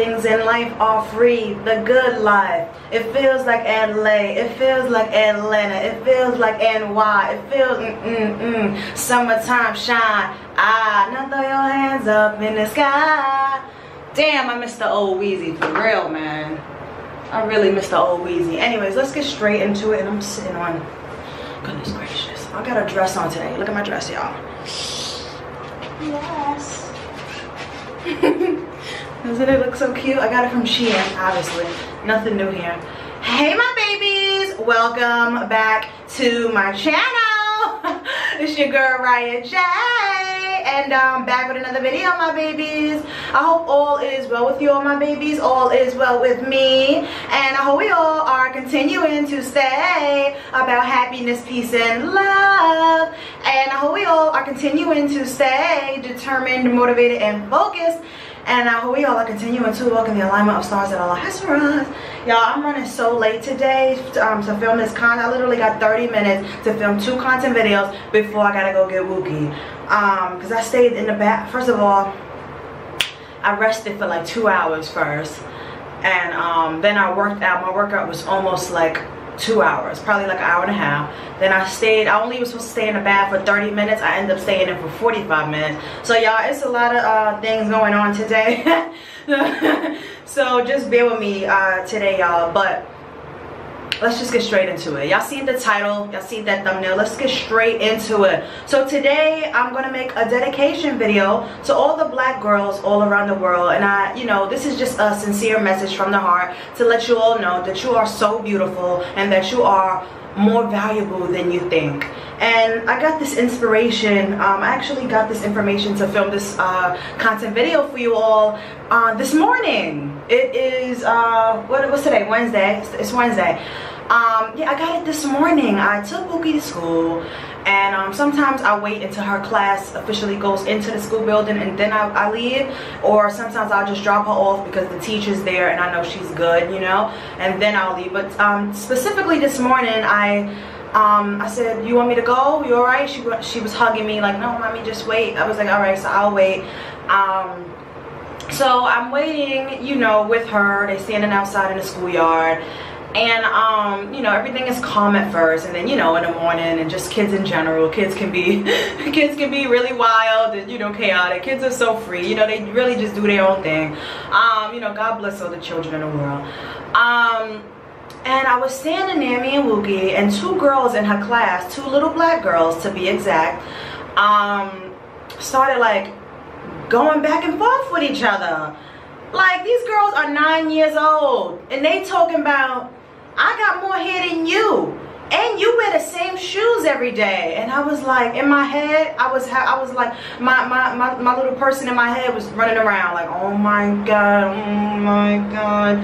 things in life are free. The good life. It feels like LA. It feels like Atlanta. It feels like NY. It feels mm mm mm. Summertime shine. Ah, now throw your hands up in the sky. Damn, I missed the old Weezy for real, man. I really missed the old Weezy. Anyways, let's get straight into it. And I'm sitting on. Goodness gracious. I got a dress on today. Look at my dress, y'all. Yes. Doesn't it look so cute? I got it from Shein, obviously. Nothing new here. Hey, my babies. Welcome back to my channel. it's your girl, Riahjay. And I'm um, back with another video, my babies. I hope all is well with you all, my babies. All is well with me. And I hope we all are continuing to stay about happiness, peace, and love. And I hope we all are continuing to stay determined, motivated, and focused and I hope we all are continuing to walk in the alignment of stars that Allah has for us. Y'all, I'm running so late today um, to film this content. I literally got 30 minutes to film two content videos before I gotta go get Wookie. Um, Because I stayed in the back. First of all, I rested for like two hours first. And um, then I worked out. My workout was almost like two hours, probably like an hour and a half. Then I stayed, I only was supposed to stay in the bath for 30 minutes. I ended up staying in for 45 minutes. So y'all, it's a lot of uh, things going on today. so just bear with me uh, today, y'all. But let's just get straight into it. Y'all see the title? Y'all see that thumbnail? Let's get straight into it. So today i'm gonna make a dedication video to all the black girls all around the world. And i you know this is just a sincere message from the heart to let you all know that you are so beautiful and that you are more valuable than you think. And I got this inspiration. Um, I actually got this information to film this uh, content video for you all uh, this morning. It is uh, what was today? Wednesday. It's Wednesday um, yeah, I got it this morning. I took Wookie to school and um, sometimes I wait until her class officially goes into the school building and then I, I, leave or sometimes I'll just drop her off because the teacher's there and I know she's good, you know, and then I'll leave. But um, specifically this morning, I um, I said, you want me to go? You alright? She, she was hugging me like, no, mommy, just wait. I was like, alright, so I'll wait. Um, so I'm waiting, you know, with her. They're standing outside in the schoolyard and um you know everything is calm at first and then you know in the morning and just kids in general. Kids can be kids can be really wild and you know chaotic. Kids are so free. You know they really just do their own thing. Um you know god bless all the children in the world. Um and I was standing near me and Wookie and two girls in her class, two little black girls to be exact, um, started like going back and forth with each other. Like these girls are nine years old and they talking about I got more hair than you. And you wear the same shoes every day. And I was like, in my head, I was I was like, my, my, my, my little person in my head was running around like, oh my God, oh my God.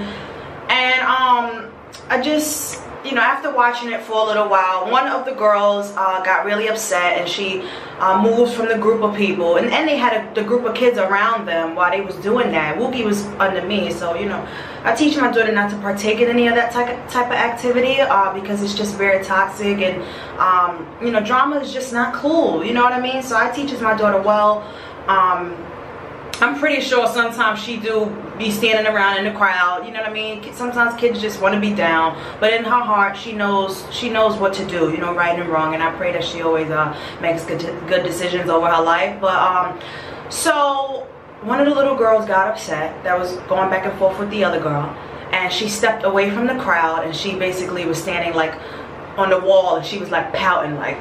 And um, I just, you know, after watching it for a little while, one of the girls uh, got really upset and she uh, moved from the group of people. And, and they had a, the group of kids around them while they was doing that. Wookie was under me, so, you know, I teach my daughter not to partake in any of that type of, type of activity uh, because it's just very toxic and, um, you know, drama is just not cool, you know what I mean? So I teaches my daughter well. Um, I'm pretty sure sometimes she do be standing around in the crowd. You know what I mean? Sometimes kids just want to be down, but in her heart, she knows she knows what to do. You know, right and wrong. And I pray that she always uh, makes good good decisions over her life. But um, so one of the little girls got upset. That was going back and forth with the other girl, and she stepped away from the crowd, and she basically was standing like on the wall, and she was like pouting, like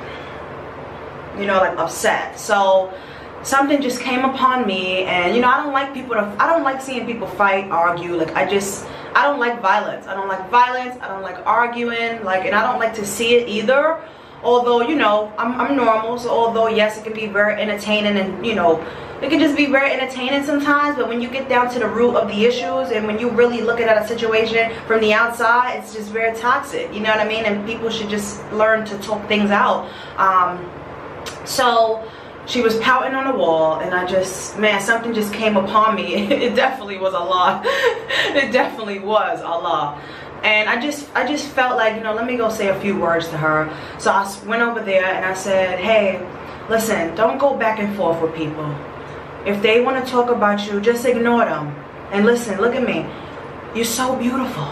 you know, like upset. So something just came upon me and you know I don't like people to I don't like seeing people fight argue like I just I don't like violence. I don't like violence I don't like arguing like and I don't like to see it either. Although you know I'm, I'm normal so although yes it can be very entertaining and you know it can just be very entertaining sometimes but when you get down to the root of the issues and when you really look at a situation from the outside it's just very toxic you know what I mean? And people should just learn to talk things out. Um, so she was pouting on a wall and I just, man, something just came upon me. it definitely was Allah. it definitely was Allah. And I just, I just felt like, you know, let me go say a few words to her. So I went over there and I said, hey, listen, don't go back and forth with people. If they want to talk about you, just ignore them. And listen, look at me. You're so beautiful.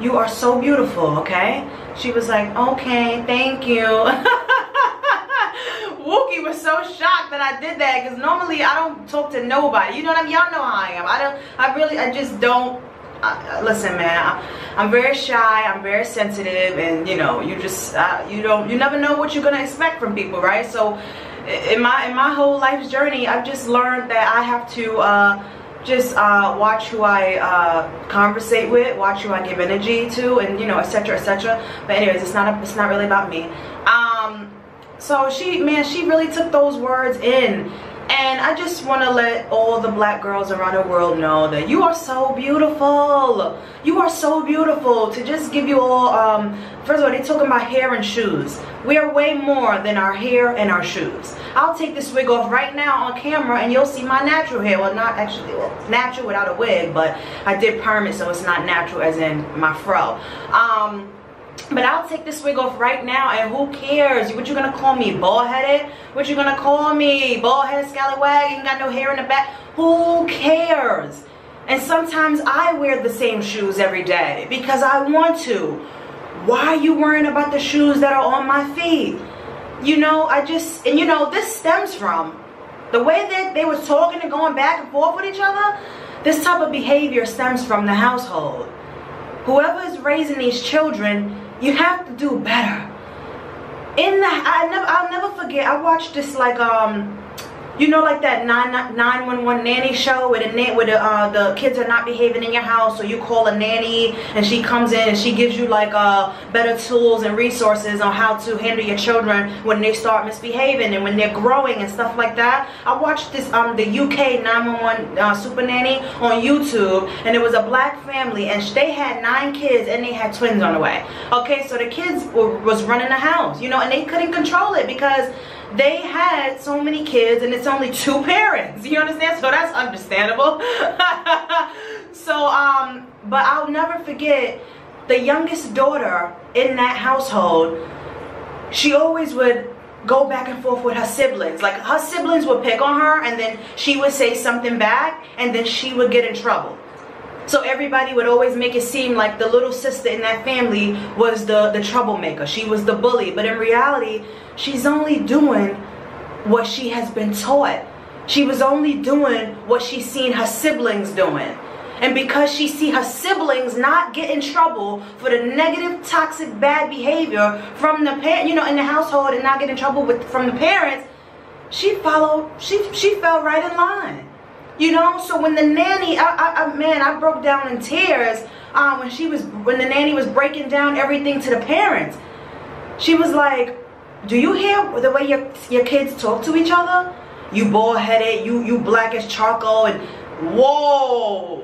You are so beautiful, okay? She was like, okay, thank you. Wookie was so shocked that I did that because normally I don't talk to nobody. You know what I mean? Y'all know how I am. I don't, I really, I just don't uh, listen man I, am very shy i'm very sensitive and you know you just uh, you don't you never know what you're gonna expect from people right so in my in my whole life's journey i've just learned that i have to uh, just uh, watch who I uh, conversate with, watch who I give energy to, and you know, etc., etc. But anyways, it's not a, it's not really about me. Um, so she, man, she really took those words in and I just want to let all the black girls around the world know that you are so beautiful. You are so beautiful. To just give you all, um, first of all, they're talking about hair and shoes. We are way more than our hair and our shoes. I'll take this wig off right now on camera and you'll see my natural hair. Well, not actually, well, natural without a wig, but I did perm it so it's not natural as in my fro. Um, but I'll take this wig off right now and who cares? What you gonna call me? Bald headed? What you gonna call me? Bald headed scallywag? You ain't got no hair in the back? Who cares? And sometimes I wear the same shoes every day because I want to. Why are you worrying about the shoes that are on my feet? You know, I just, and you know, this stems from the way that they was talking and going back and forth with each other. This type of behavior stems from the household. Whoever is raising these children you have to do better. In the, I never, I'll never forget. I watched this like um you know like that 911 nanny show where the where the, uh, the kids are not behaving in your house so you call a nanny and she comes in and she gives you like uh, better tools and resources on how to handle your children when they start misbehaving and when they're growing and stuff like that. I watched this um the UK 911 uh, super nanny on YouTube and it was a black family and they had nine kids and they had twins on the way. Okay so the kids were, was running the house you know and they couldn't control it because they had so many kids and it's only two parents. You understand? So that's understandable. So um but i'll never forget the youngest daughter in that household. She always would go back and forth with her siblings. Like her siblings would pick on her and then she would say something back and then she would get in trouble so everybody would always make it seem like the little sister in that family was the, the troublemaker. She was the bully. But in reality, she's only doing what she has been taught. She was only doing what she's seen her siblings doing. And because she see her siblings not get in trouble for the negative, toxic, bad behavior from the parent, you know, in the household and not get in trouble with from the parents, she followed, she, she fell right in line. You know, so when the nanny, I, I, I man, I broke down in tears um, when she was, when the nanny was breaking down everything to the parents. She was like, do you hear the way your, your kids talk to each other? You bald headed, you, you black as charcoal, and whoa,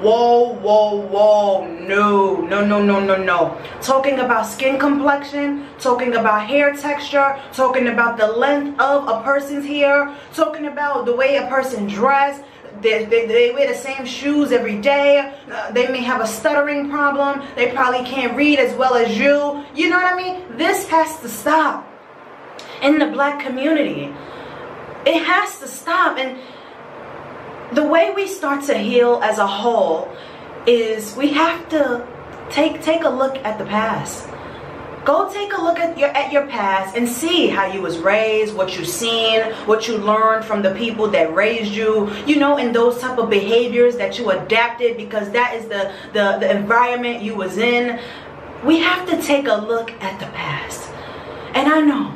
whoa, whoa, whoa, no, no, no, no, no, no. Talking about skin complexion, talking about hair texture, talking about the length of a person's hair, talking about the way a person dress. They, they, they wear the same shoes every day. Uh, they may have a stuttering problem. They probably can't read as well as you. You know what I mean? This has to stop in the black community. It has to stop. And the way we start to heal as a whole is we have to take take a look at the past. Go take a look at your at your past and see how you was raised what you seen what you learned from the people that raised you you know and those type of behaviors that you adapted because that is the the, the environment you was in. We have to take a look at the past. And i know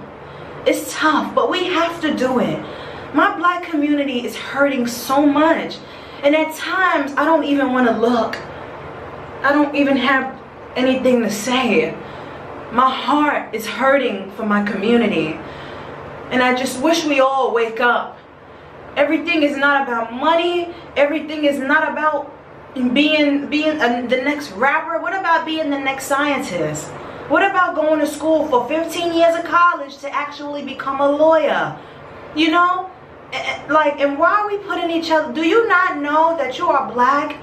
it's tough but we have to do it my black community is hurting so much. And at times, I don't even want to look. I don't even have anything to say. My heart is hurting for my community. And I just wish we all wake up. Everything is not about money. Everything is not about being being a, the next rapper. What about being the next scientist? What about going to school for 15 years of college to actually become a lawyer? You know, like and why are we putting each other do you not know that you are black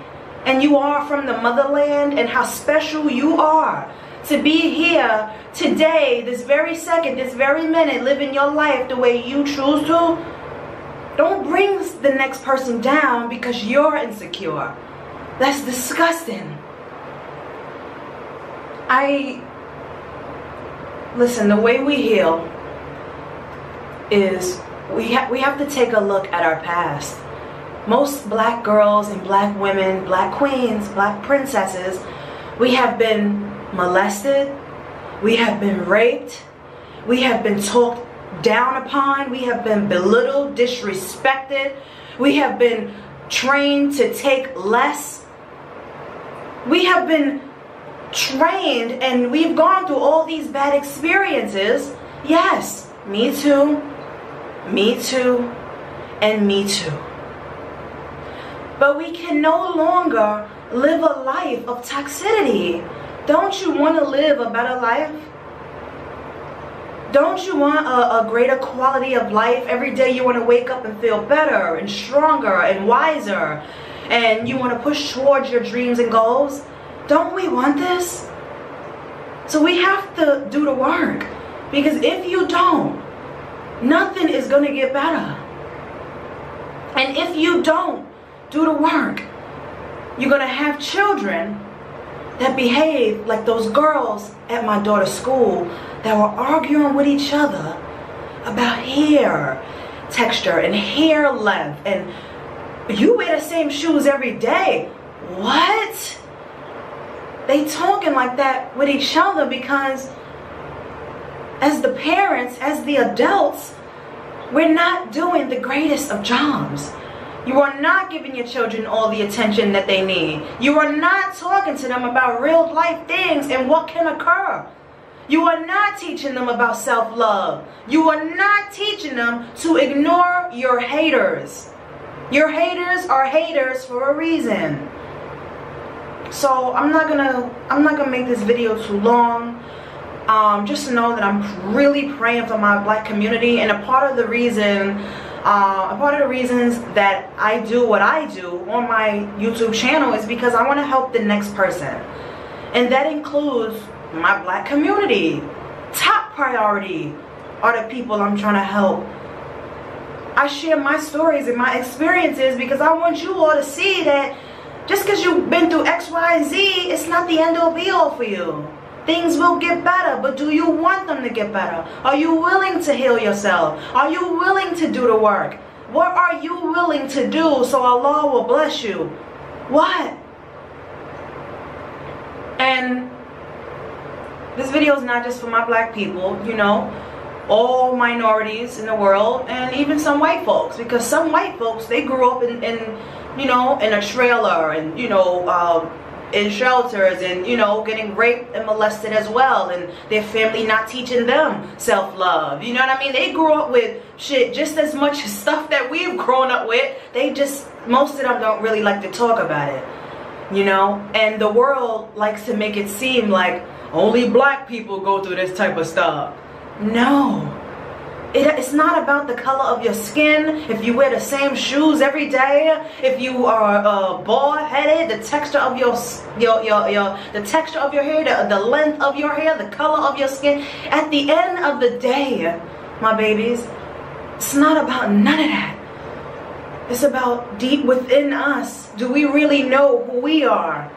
and you are from the motherland and how special you are to be here today this very second this very minute living your life the way you choose to Don't bring the next person down because you're insecure. That's disgusting. I listen, the way we heal is we ha- we have to take a look at our past. Most black girls and black women, black queens, black princesses, we have been molested, we have been raped, we have been talked down upon, we have been belittled, disrespected, we have been trained to take less. We have been trained and we've gone through all these bad experiences. Yes, me too, me too, and me too. But we can no longer live a life of toxicity. Don't you want to live a better life? Don't you want a, a, greater quality of life? Every day you want to wake up and feel better and stronger and wiser. And you want to push towards your dreams and goals. Don't we want this? So we have to do the work. Because if you don't, nothing is going to get better. And if you don't do the work, you're going to have children that behave like those girls at my daughter's school that were arguing with each other about hair texture and hair length and you wear the same shoes every day. What? they talking like that with each other because as the parents, as the adults, we're not doing the greatest of jobs. You are not giving your children all the attention that they need. You are not talking to them about real life things and what can occur. You are not teaching them about self love. You are not teaching them to ignore your haters. Your haters are haters for a reason so i'm not gonna i'm not gonna make this video too long um, just to know that i'm really praying for my black community. And a part of the reason uh, a part of the reasons that i do what i do on my youtube channel is because i want to help the next person. And that includes my black community. Top priority are the people i'm trying to help. I share my stories and my experiences because I want you all to see that just because you've been through X, Y, and Z, it's not the end all be all for you. Things will get better, but do you want them to get better? Are you willing to heal yourself? Are you willing to do the work? What are you willing to do so Allah will bless you? What? And this video is not just for my black people, you know, all minorities in the world, and even some white folks, because some white folks, they grew up in, in you know, in a trailer and, you know, um, in shelters and, you know, getting raped and molested as well and their family not teaching them self-love. You know what I mean? They grew up with shit just as much stuff that we've grown up with. They just, most of them don't really like to talk about it. You know? And the world likes to make it seem like only black people go through this type of stuff. No. It, it's not about the color of your skin, if you wear the same shoes every day, if you are uh, bald headed, the texture of your, your, your, your, the texture of your hair, the, the length of your hair, the color of your skin. At the end of the day, my babies, it's not about none of that. It's about deep within us. Do we really know who we are?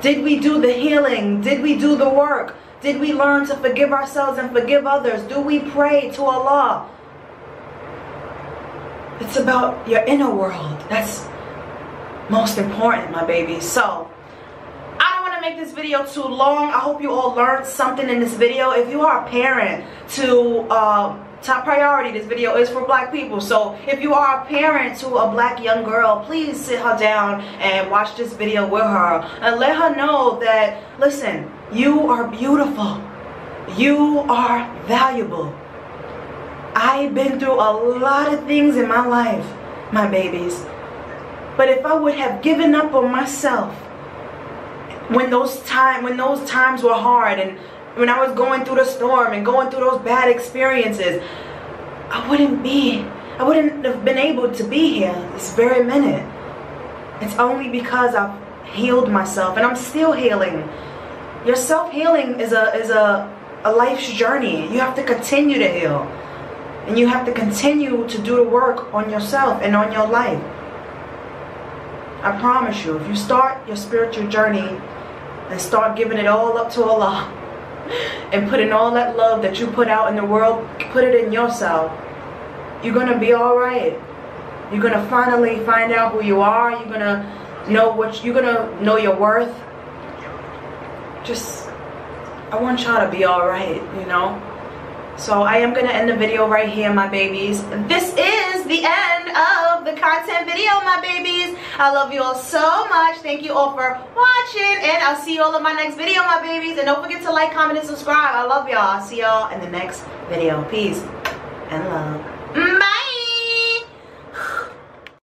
Did we do the healing? Did we do the work? Did we learn to forgive ourselves and forgive others? Do we pray to Allah? It's about your inner world. That's most important, my baby. So, I don't want to make this video too long. I hope you all learned something in this video. If you are a parent to uh, top priority. This video is for black people. So if you are a parent to a black young girl please sit her down and watch this video with her and let her know that listen you are beautiful. You are valuable. I've been through a lot of things in my life my babies. But if I would have given up on myself when those time when those times were hard and when I was going through the storm and going through those bad experiences, I wouldn't be, I wouldn't have been able to be here this very minute. It's only because I've healed myself and I'm still healing. Your self-healing is a is a, a life's journey. You have to continue to heal. And you have to continue to do the work on yourself and on your life. I promise you, if you start your spiritual journey and start giving it all up to Allah and putting all that love that you put out in the world, put it in yourself, you're going to be all right. You're going to finally find out who you are. You're going to know what you're going to know your worth. Just I want y'all to be all right, you know? So I am going to end the video right here, my babies. This the end of the content video, my babies. I love you all so much. Thank you all for watching. And I'll see you all in my next video, my babies. And don't forget to like, comment, and subscribe. I love y'all. I'll see y'all in the next video. Peace and love.